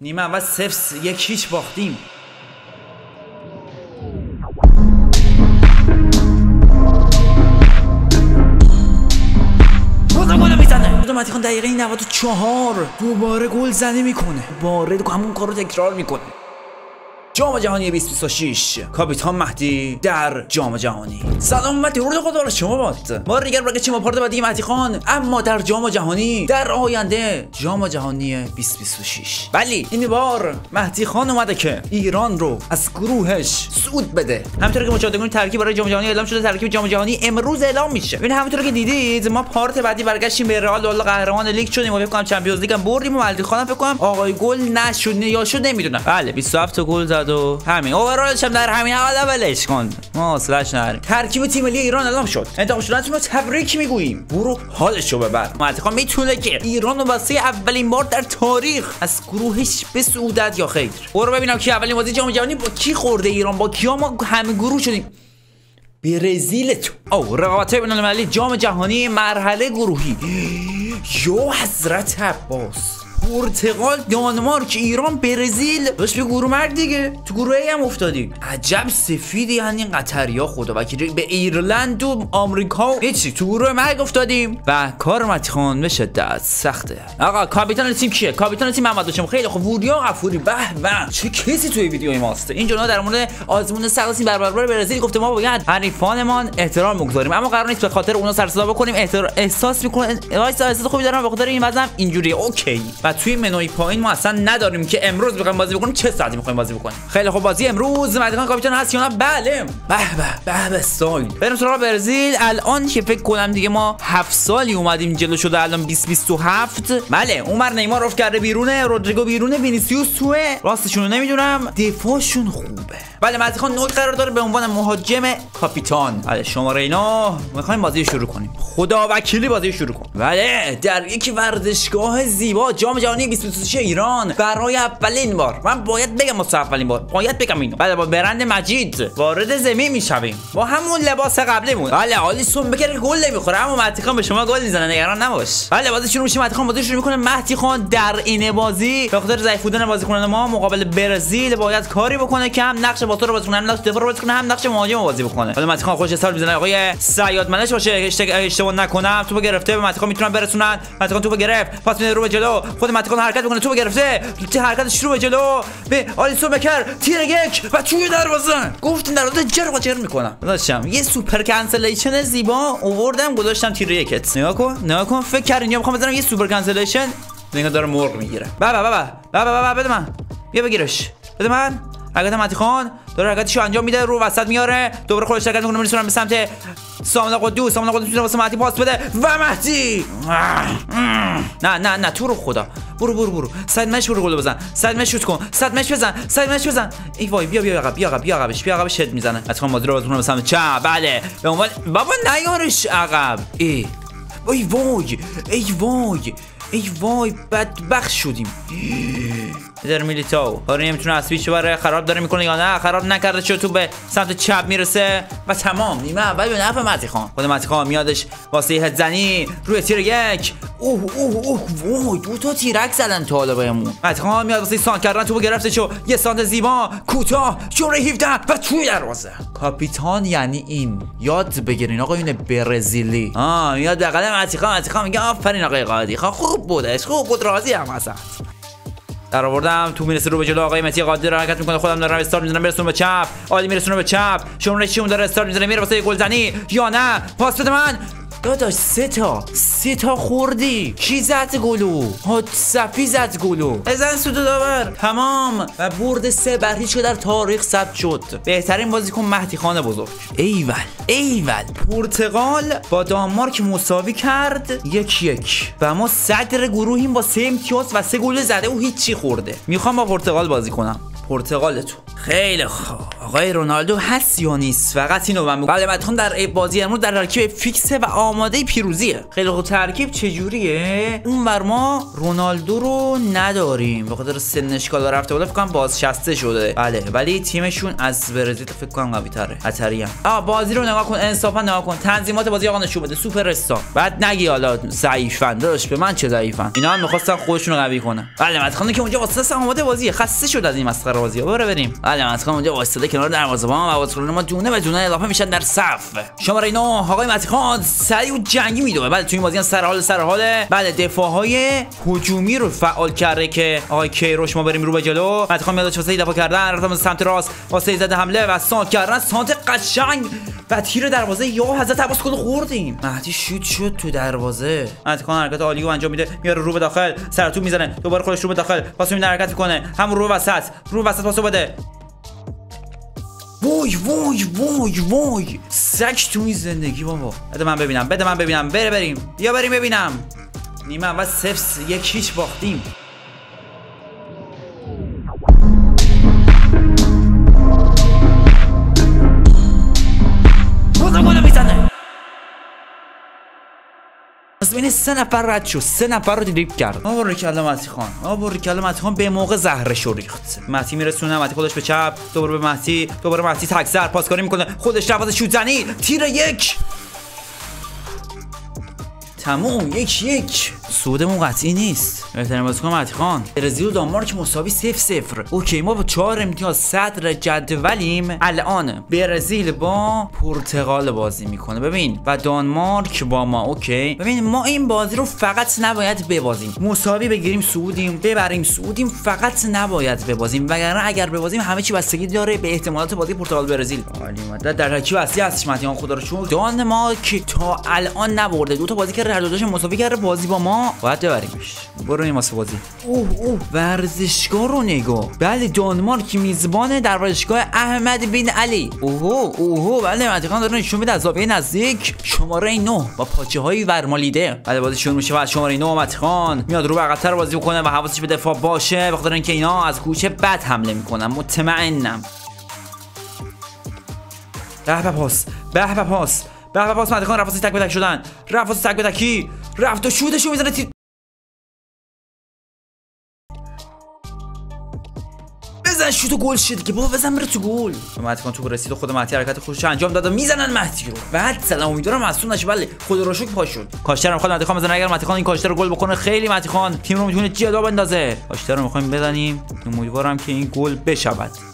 نیمه اول سفس یک هیچ باختیم. بودم متیخان دقیقه 94 دوباره گل زنی می‌کنه. دوباره همون کار رو تکرار می‌کنه. جام جهانی 2026 کاپیتان مهدی در جام جهانی. سلام و درود خدا شما باد. ما دیگر برای چیم پارت بعدی مهدی خان اما در جام جهانی در آینده جام جهانی 2026 ولی این بار مهدی خان اومده که ایران رو از گروهش سود بده. همونطور که مشاهده ترکیب برای جام جهانی اعلام شده ترکیب جام جهانی امروز اعلام میشه. ببین همونطور که دیدید ما پارت بعدی برگشتیم به رئال والا قهرمان لیگ. شدیم و فکر کنم چمپیونز لیگ هم بردیم و مهدی خانم فکر کنم آقای گل نشد یا شد نمی‌دونم. بله 27 تا گل زد. و همین. اوورالش هم در همین حال ولش کن. ما اصلاش نداریم. ترکیب تیم ملی ایران اعلام شد. انتخاب شدنتون رو تبریک می‌گوییم. برو حالش رو ببر. خان می‌تونه که ایران رو واسه اولین بار در تاریخ از گروهش بسعودد یا خیر. برو ببینم کی اولین بازی جام جهانی با کی خورده ایران. با کیا ما همه گروه شدیم. برزیل تو. او رقابت بین المللی جام جهانی مرحله گروهی. یا حضرت عباس. پرتغال دانمارک ایران برزیل. داشت به گروه مرگ دیگه. تو گروه ای هم افتادی. عجب سفیدی هن قطریا خدا. وکیلی به ایرلند و آمریکا و هیچی. تو گروه مرگ افتادیم. و کار متخان به شدت سخته. آقا کاپیتان تیم کیه؟ کاپیتان تیم محمد هاشم. خیلی خوب. وریا غفوری به به. چه کسی توی ویدیو ماست؟ این جنا در مورد آزمون سقسی بر برابر برزیل گفته ما باید حریفانمان احترام بگذاریم اما قرار نیست به خاطر اونا سر صدا بکنیم. احترام احساس می‌کنه وایس احساس خوبی دارم. به خاطر این وضعم اینجوری اوکی. و توی منوی پایین ما اصلا نداریم که امروز بخوایم بازی بکنیم. چه ساعتی می‌خوایم بازی بکنیم؟ خیلی خوب بازی. امروز مدیکان کاپیتان هست یا نه؟ بله. به به به سایل بریم سراغ برزیل. الان که فکر کنم دیگه ما هفت سالی اومدیم جلو شده الان 2027 بله عمر نیمار رفت کرده بیرونه رودریگو بیرونه وینیسیوس توه. راستشون نمی‌دونم. دفاعشون خوبه. بله مدیخان نوک قرار داره به عنوان مهاجم کاپیتان. بله شماره اینا می‌خوایم بازی شروع کنیم. خدا وکیلی بازی شروع کن بله در یک ورزشگاه زیبا جام جهانی 2026 ایران. برای اولین بار. من باید بگم واسه اولین بار. باید بگم اینو. بله با برند مجید وارد زمین می‌شویم. با همون لباس قبلیمون. بله آلیسون بگره گل نمی‌خوره. اما مهدی خان به شما گل می‌زنه. نگران نباش. بله بازی شروع میشه. مهدی خان بازی شروع می‌کنه. مهدی خان در این بازی به خاطر ضعیف بودن بازیکنان ما مقابل برزیل باید کاری بکنه که هم نقش باتور بازی کنه هم نقش دفاع بازی کنه هم نقش مهاجم بازی بکنه. حالا مهدی خان خوش حساب می‌زنه. آقای صیادمنش باشه. اشتباه نکنم. توپ گرفته. به مهدی خان می‌تونن برسونن. مهدی خان توپ گرفت. پاس میده رو به جلو. خود خان حرکت می‌کنه توپ گرفته. حرکت شروع به جلو. به آلیسون بکر تیر یک و توی دروازه. گفتین دروازه جر و جر می‌کنم. داشتم یه super cancellation زیبا آوردم گذاشتم تیر یکت. نگاه کن نگاه کن. فکر کردین یا می‌خوام بزنم یه super cancellation؟ نگاه داره مرغ می‌گیره. بابا بابا بابا بابا بده من. بیا بگیرش. بده من. حرکت مهدی خان داره حرکتشو انجام میده رو وسط میاره دوباره خودش حرکت می‌کنه میرسونم به سمت سامان قدوس سامان قدوس واسه مهدی پاس بده و مهدی نه نه نه تو رو خدا برو برو برو ساید مش برو گل بزن ساید مش شوت کن ساید مش بزن ساید مش بزن ای وای بیا بیا عقب بیا عقب بیا عقبش بیا عقبش هد می‌زنه اتفاقا مادر رو به سمت چپ بله به عنوان بابا نیارش عقب ای وای وای ای وای ای وای بدبخت شدیم در میلیتاو آره نمی‌تونه اسبیش بره خراب داره می‌کنه یا نه. خراب نکرده چه تو به سمت چپ می‌رسه. و تمام. نیمه اول به نفع مهدی خان خود مهدی خان میادش واسه هد زنی روی تیر یک. اوه اوه اوه وای دو تا تیرک زدن تا حالا بهمون. مهدی خان میاد واسه سان کردن تو گرفته شو یه سانت زیبا کوتاه شوره 17 و توی دروازه. کاپیتان یعنی این. یاد بگیرین آقا این برزیلی. آه میاد بغل مهدی خان مهدی خان میگه آفرین آقای قادی خان خوب بودش خوب بود راضی هم هستم در آوردم تو می‌رسه رو به جلو آقای متی قادر حرکت می‌کنه. خودم دارم استارت می‌زنم. برسونم به چپ. عالی میرسونم به چپ. شماره چی اون داره؟ استارت می‌زنه. میره واسه گلزنی. یا نه؟ پاس بده من. داداش سه تا. سه تا خوردی. کی زد گلو؟ هات صفی زد گلو. بزن سود داور. تمام. و برد سه بر هیچ که در تاریخ ثبت شد. بهترین بازیکن مهدی خان بزرگ. ایول. ایول. پرتغال با دانمارک مساوی کرد. یک یک. و ما صدر گروهیم با سه امتیاز و سه گل زده و هیچی خورده. می‌خوام با پرتغال بازی کنم. پرتغال تو خیلی خوب آقای رونالدو هست یا نیست؟ فقط اینو من بله متخون در بازی امروز در ترکیب فیکسه و آماده پیروزیه. خیلی خوب. ترکیب چجوریه؟ اون بر ما رونالدو رو نداریم. به خاطر سنش کالا رفته بوده فکر کنم بازشسته شده. بله ولی تیمشون از برزیل فکر کنم قوی تره خطری آ بازی رو نگاه کن. انصافا نگاه کن. تنظیمات بازی آقا نشون بده. سوپر استار بعد نگی حالا ضعیفن. داشت به من چه ضعیفن؟ اینا هم می‌خواستن خودشون رو قوی کنن. بله متخون که اونجا واسه آماده بازی خسته شد از این مسخره بازی برو بریم. بله متخون اونجا واسطه کنار دروازه‌بان و بازیکن ما دونه به دونه اضافه میشن در صف. شماره 9 آقای متخان سریع و جنگی میدوه بله توی این بازی سر حال سر حال بله دفاع های هجومی رو فعال کرده که آقای کیروش ما بریم رو به جلو. متخان میاد واسه دفاع کردن رفتم سمت راست. واسه زده حمله و سانت کردن سانت قشنگ و تیر دروازه یا حضرت عباس کد خوردیم. مهدی شوت شد تو دروازه. متخان حرکت عالی رو انجام میده. میاره رو به داخل. سر تو می‌زنه. دوباره خودش رو به داخل. پاس میده حرکت کنه همون رو وسط. رو وسط پاسو بده. وای وای وای وای. سگ تو این زندگی بابا. بده من ببینم. بده من ببینم. بره بریم. یا بریم ببینم. نیمه اول سفس یک هیچ باختیم. بین سه نفر رد شد سه نفر رو دریپ کرد. آ برو کله متی خان آ برو کله متی خان به موقع زهرش ریخت. متی میرسونه متی خودش به چپ دوباره به متی دوباره متی سر پاسکاری می‌کنه. خودش رفت شوت زنی تیر یک. تموم یک یک. صعودمون قطعی نیست. بهترین بازیکن مهدی خان. برزیل و دانمارک مساوی 0 0 okay ما با 4 امتیاز صدر جدولیم الان برزیل با پرتغال بازی می‌کنه. ببین و دانمارک با ما okay. ببین ما این بازی رو فقط نباید ببازیم. مساوی بگیریم صعودیم ببریم صعودیم فقط نباید ببازیم. وگرنه اگر ببازیم همه چی بستگی داره به احتمالات بازی پرتغال برزیل. عالی در ترکیب اصلی هستش مهدی خدا رو شکر. دانمارک تا الان نبرده. دو تا بازی که هر دوتاش مساوی کرده. بازی با ما باید ببریمش برو این واسه بازی. اوه اوه. ورزشگاه رو نگاه بله دانمارک میزبان در ورزشگاه احمد بن علی. اوه اوه بله مدیخان داره نشون میده از زاویه نزدیک. شماره 9 با پاچه های ورمالیده. بله بازی شروع میشه و شماره 9 مدیخان میاد رو عقب‌تر بازی کنه و حواسش به دفاع باشه. بخاطر اینکه اینا از کوچه بد حمله می‌کنن. مطمئنم. به به پاس به به پاس. به به پاس مدخان رفاسی تک به تک شدن. رفاسی تک به تکی رفت و شودشو می‌زنه تیر بزن شوت و گل شد که بابا بزن بره تو گل. مهدی تو رسید و خود مهدی حرکت خودش انجام داد می‌زنن مهدی رو. بعد سلام امیدوارم مصدوم نشه. بله خود رو شوک پا شد. کاشتر می‌خواد مهدی خان بزنه. اگر مهدی خان این کاشتر رو گل بکنه خیلی مهدی خان تیم رو می‌تونه جدا بندازه. کاشتر رو می‌خوایم بزنیم. امیدوارم که این گل بشود.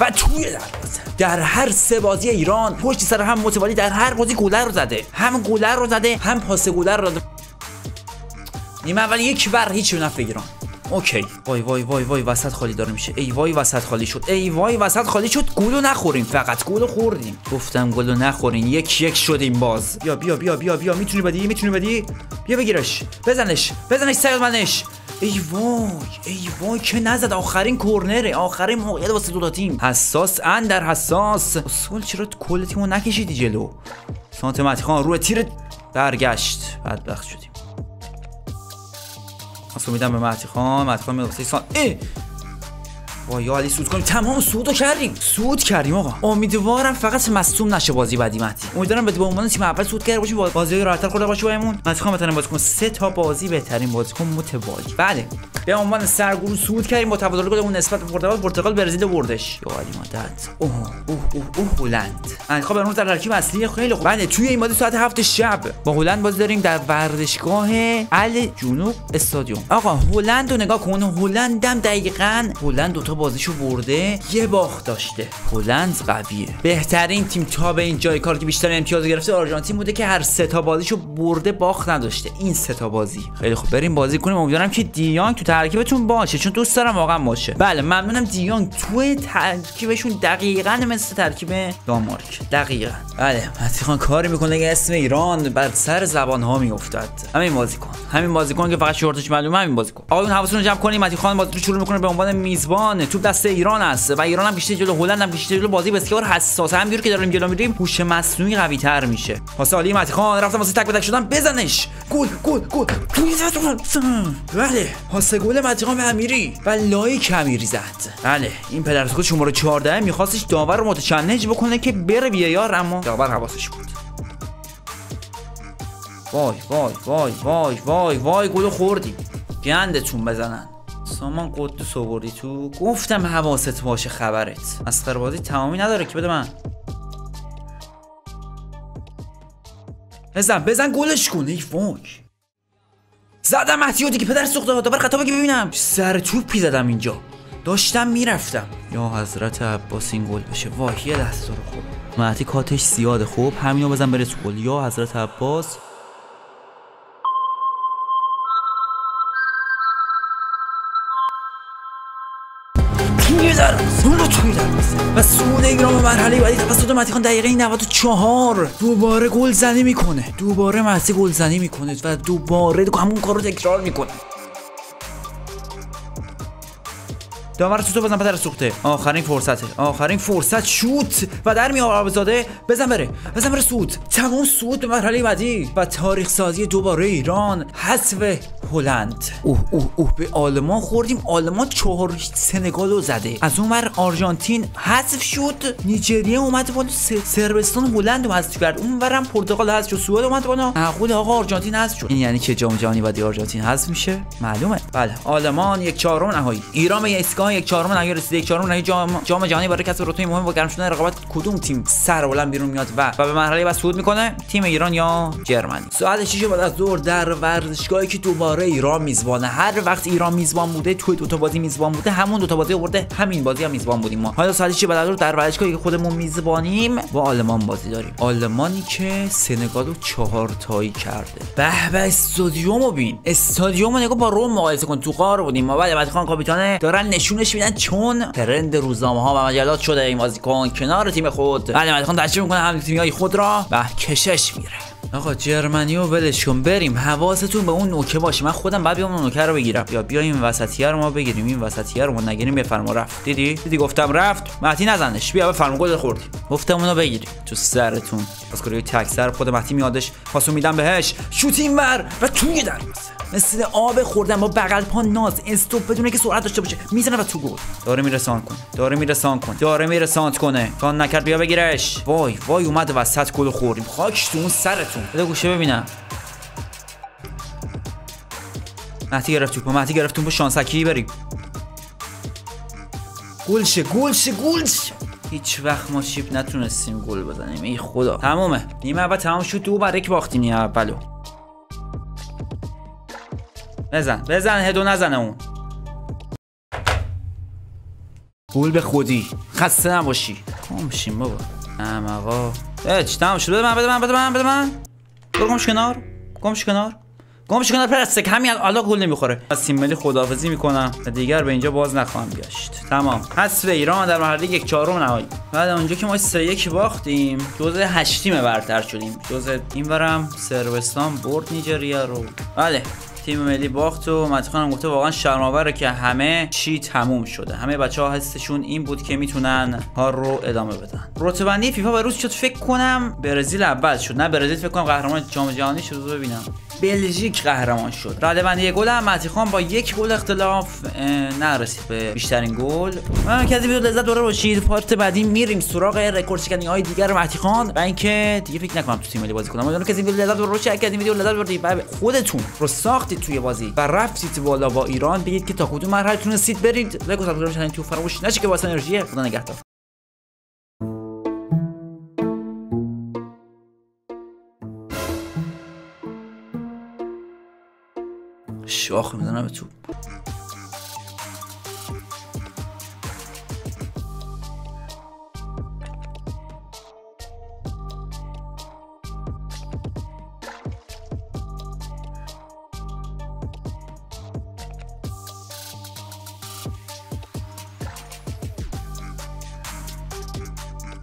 و توی دروازه در هر سه بازی ایران پشت سر هم متوالی در هر بازی گل رو زده. هم گل رو زده هم پاس گل رو داده نیمه اول یک بر هیچ نفع ایران. okay. وای وای وای وای وسط خالی داره میشه. ای وای وسط خالی شد. ای وای وسط خالی شد. گلو نخوریم. فقط گلو خوردیم. گفتم گلو نخورین. یک یک شدیم باز. بیا بیا بیا بیا بیا. می‌تونی بدی؟ می‌تونی بدی؟ بیا بگیرش. بزنش. بزنش صیادمنش. ای وای ای وای که نزد آخرین کورنره آخرین موقعیت واسه دو تیم. حساس اندر حساس. اصول چرا کل تیمو نکشیدی جلو؟ سانت خان روی تیر برگشت. بدبخت شدیم. اصلا میدم به مهدی خان مهدی خان سان ای وای یا علی سود کنیم. تمام سود کردیم. سود کردیم آقا. امیدوارم فقط مصوم نشه بازی بعدی مهدی. امیدوارم به عنوان تیم اول سود کرده باشیم بازی راحت‌تر خورده باشه بهمون مهدی خان بتونیم بازیکن سه تا بازی بهترین بازیکن متوالی. بله. به عنوان سرگروه سود کردیم با تبادل گل اون نسبت پرتغال. پرتغال برزیل بردش. یا علی مدت اوه اوه اوه اوه هلند. خب امروز در ترکیب اصلی خیلی خوب. بله توی این بازی ساعت هفت شب با هلند بازی داریم در ورزشگاه ال جنوب استادیوم. آقا هلند نگاه کن. هلند هم دقیقاً هلند دو تا بازیشو برده یه باخت داشته. هلند قویه. بهترین تیم تا به این جای کار که بیشتر امتیاز گرفته آرژانتین بوده که هر سه تا بازیشو برده باخت نداشته. این سه تا بازی. خیلی خوب. بریم بازی کنیم. امیدوارم که دیانگ تو ترکیبتون باشه. چون دوست دارم واقعا باشه. بله ممنونم دیانگ. تو ترکیبشون دقیقا مثل ترکیب دانمارک. دقیقا. بله خان کاری می‌کنه که اسم ایران بر سر زبان ها میافتد. همین بازیکن همین بازیکن که فقط شورتش معلومه همین بازیکن آقایون حواستون رو جمع کنید خان بازی رو شروع می‌کنه به عنوان میزبان توپ دست ایران است و ایران هم کشیده جلو هلند هم کشیده جلو. بازی بسیار حساس. همینجوری که داریم جلو میریم هوش مصنوعی قوی تر میشه. پاس علی متخان رفتم واسه تک به تک شدن بزنش. گل گل گل. بله. پاس گل متخان به امیری. و لایک امیری زد. بله. این پدرسکو شماره 14 میخواستش داور رو متشنج بکنه که بره بیار اما داور حواسش بود. وای وای وای وای وای وای گل خوردی. گندتون بزنن. سامان قدوس آوردی تو؟ گفتم حواست باشه خبرت. از بازی تمامی نداره که بده من. بزن بزن گلش کن ای وای زدم مهدیو دیگه پدر سوخته داور خطا بگی ببینم. سر توپی زدم اینجا. داشتم می‌رفتم. یا حضرت عباس این گل بشه. وای یه دست رو خوب مهدی کاتش زیاده. خوب همینو بزن بره تو گل. یا حضرت عباس می‌ذارم اون رو توی و سود ایران مرحله بعدی توسط مهدی خان دقیقه 94 دوباره گل زنی می‌کنه. دوباره مهدی گل زنی می‌کنه و دوباره همون کار رو تکرار می‌کنه. داور تو بزن پدر سوخته. آخرین فرصته. آخرین فرصت شوت. و در میاد آبزاده بزن بره. بزن بره سود تمام سود به مرحله بعدی. و تاریخ سازی دوباره ایران. حذف هلند. اوه اوه اوه. به آلمان خوردیم. آلمان چهار سنگال رو زده. از اون ور آرژانتین حذف شد. نیجریه اومد بالا. سربستان هلند رو حذف کرد. اون ورم پرتغال حذف شد. سوئد اومد بالا. معقول آقا آرژانتین حذف شد. این یعنی که جام جهانی بعدی آرژانتین حذف میشه؟ معلومه. بله. آلمان یک چهارم نهایی. ایران به اسکان یک چهارم نهایی رسید یک چهارم نهایی جام جام جهانی برای کسب رتبه مهم با گرم شدن رقابت کدوم تیم سر بلند بیرون میاد و و به مرحله بعد صعود می‌کنه؟ تیم ایران یا جرمنی ساعت 6 بعد از ظهر در ورزشگاهی که دوباره ایران میزبانه. هر وقت ایران میزبان بوده توی دو تا بازی میزبان بوده همون دو تا بازی آورده همین بازی هم میزبان بودیم ما. حالا ساعت 6 بعد در ورزشگاهی که خودمون میزبانیم با آلمان بازی داریم. آلمانی که سنگال رو چهار تایی کرده. به به استادیوم بین. استادیوم نگاه با روم مقایسه کن. تو قار بودیم ما. بعد خان کاپیتانه. دارن نشونش میدن چون ترند روزنامه ها و مجلات شده این بازیکن کنار تیم خود. بعد مهدی خان تشریف می‌کنه هم تیمی خود را و کشش میره آقا جرمنی و ولش کن بریم. حواستون به اون نوکه باشه. من خودم بعد بیام اون نوکه رو بگیرم. یا بیا این وسطیه رو ما بگیریم. این وسطیه رو ما نگیریم. بفرما رفت. دیدی؟ دیدی؟ گفتم رفت. مهدی نزنش. بیا بفرما. گل خوردی گفتم اونو بگیریم تو سرتون. پس تک سر خود مهدی میادش. پاسو میدم بهش. شوتیم بر و توی دروازه مثل آب خوردن با بغل پا ناز استوپ بدونه که سرعت داشته باشه. می‌زنه و تو گل. داره میرسان کن داره میرسان کن داره میرسانت کنه. کان نکرد بیا بگیرش. وای وای اومد وسط گل خوردیم. خاک تو اون سرتون. بده گوشه ببینم. مهدی گرفت توپو. مهدی گرفت توپو. شانسکی بریم. گلشه گلشه گلشه هیچ وقت ما شیپ نتونستیم گل بزنیم. ای خدا. تمومه. نیمه اول تمام شد. دو برای یک باختیم. نیمه اولو. بزن بزن هدو نزنه اون. گول به خودی. خسته نباشی. کامشیم بابا. ام آقا چی تمام شد. بده من بده من بده من بده من. برو گمش کنار. گمش کنار. گمش کنار پرستک همین الان گل نمی‌خوره. از تیم ملی خداحافظی می‌کنم و دیگر به اینجا باز نخواهم گشت. تمام. حذف ایران در مرحله یک چهارم نهایی. بعد اونجا که ما سه یک باختیم جزء هشت تیم برتر شدیم. جزء این برم سربستان برد نیجریه رو. بله. تیم ملی باخت و مهدی خانم گفته واقعا شرم‌آوره که همه چی تموم شده. همه بچه ها حسشون این بود که می‌تونن کار رو ادامه بدن. رتبه فیفا روز شد فکر کنم برزیل اول شد. نه برزیل فکر کنم قهرمان جام جهانی شد. ببینم. بلژیک قهرمان شد. رده بندی گل هم خان با یک گل اختلاف نرسید به بیشترین گل. من کسی ویدیو لذت دوره باشید پارت بعدی میریم سراغ رکورد شکنی های دیگر مهدی خان. و اینکه دیگه فکر نکنم تو تیم ملی بازی کنم. امیدوارم کسی ویدیو لذت دوره باشید اگه ویدیو لذت بردید و خودتون رو ساختید توی بازی و رفتید بالا با ایران. بگید که تا کدوم مرحله تونستید برید. لایک و subscribe تو فراموش نشه که واسه انرژی. خدا نگهدار. شاخ می‌زنم به تو.